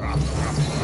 Rock, rock, rock.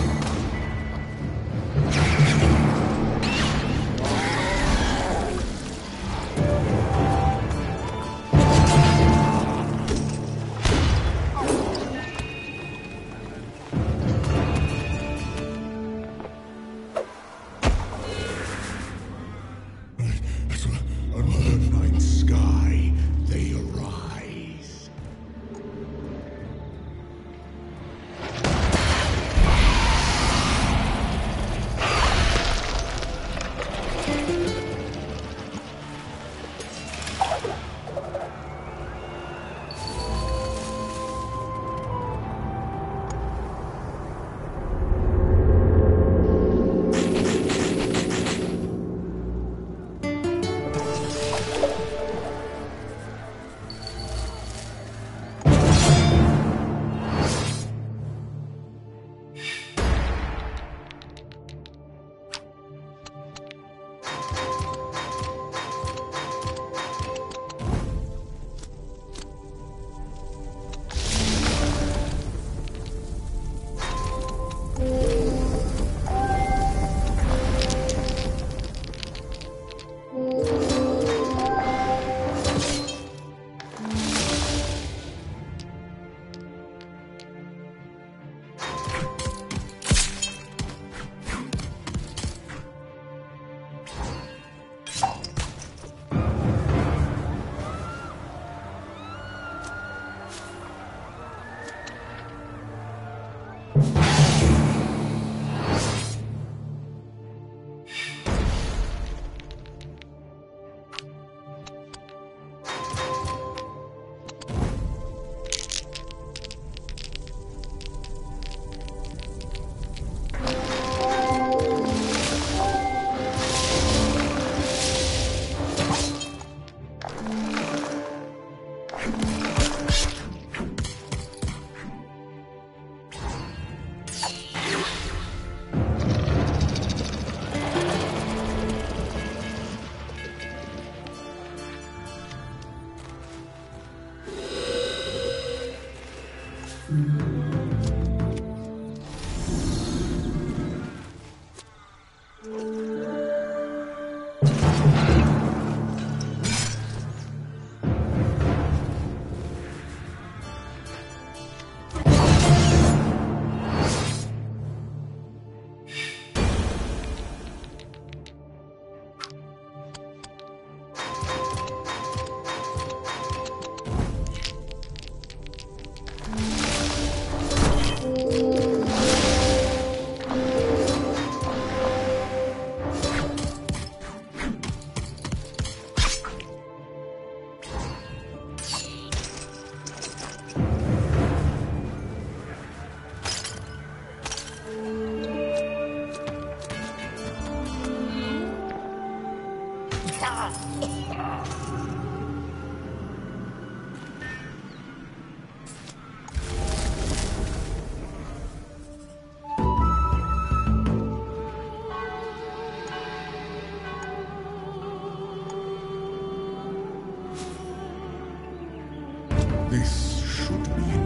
Should be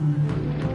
嗯。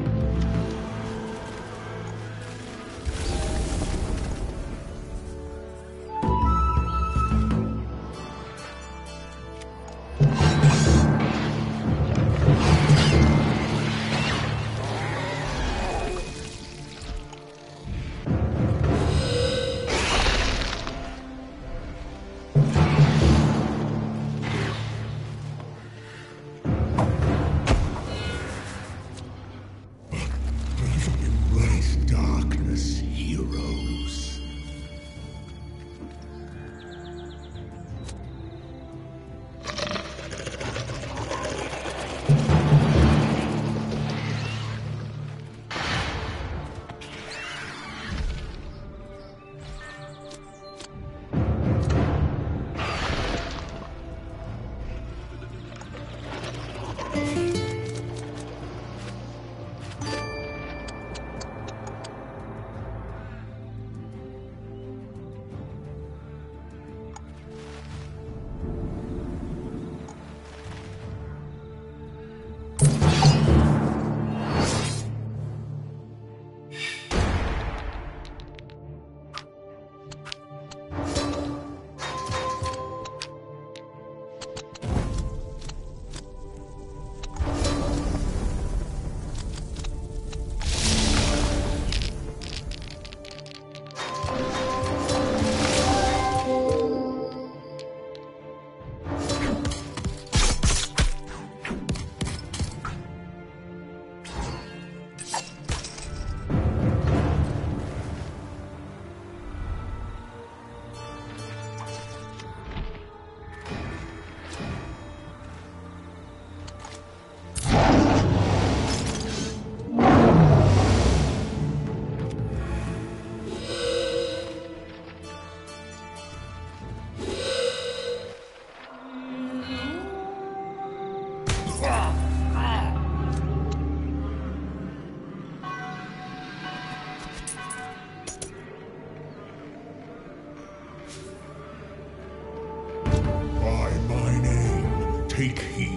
Take heed.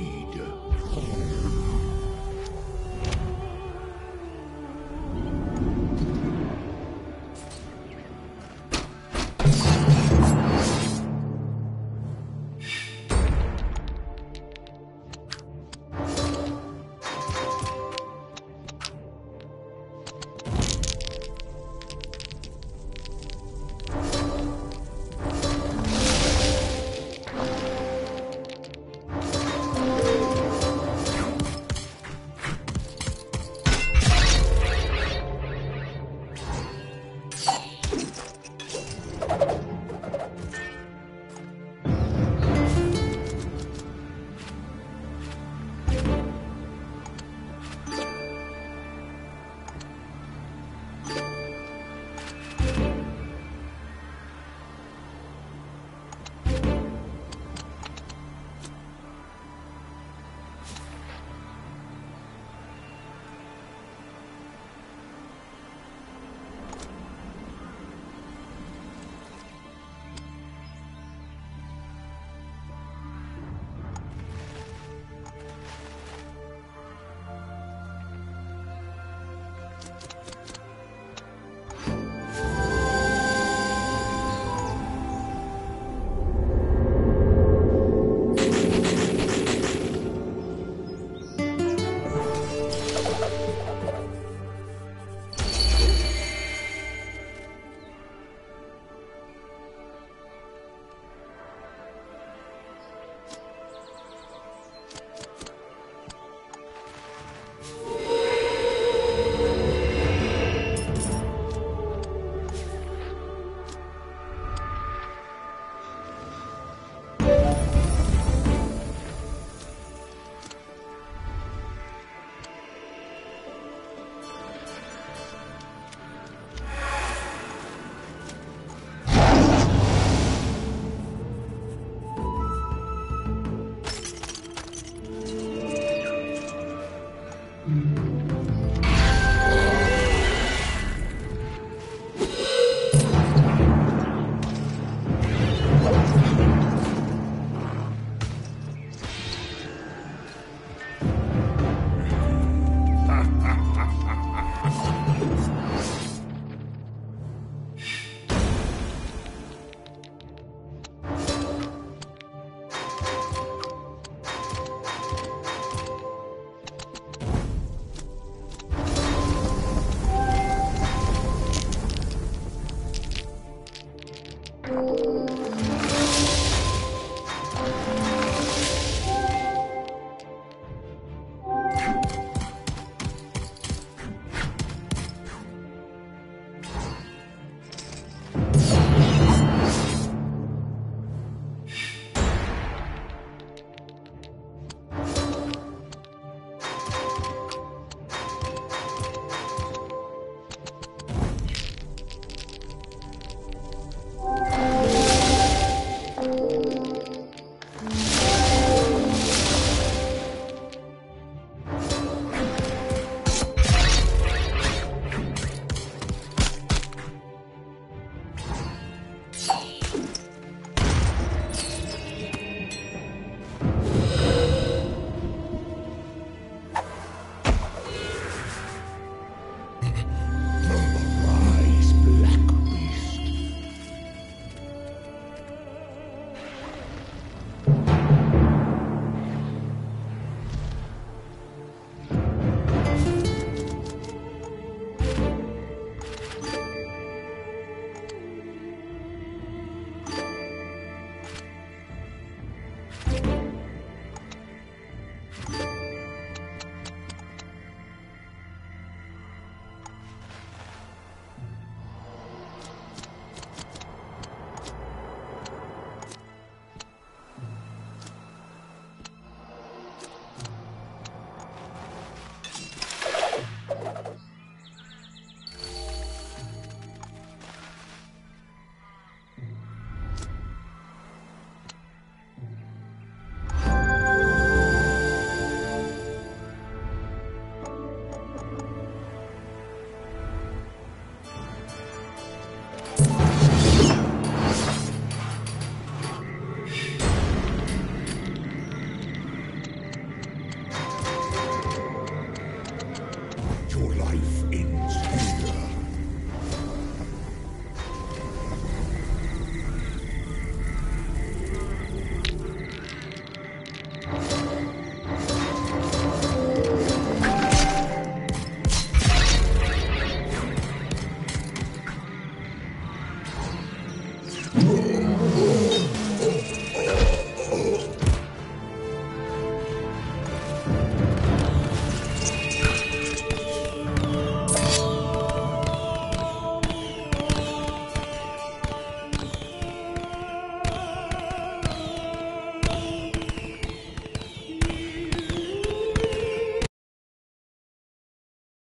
life in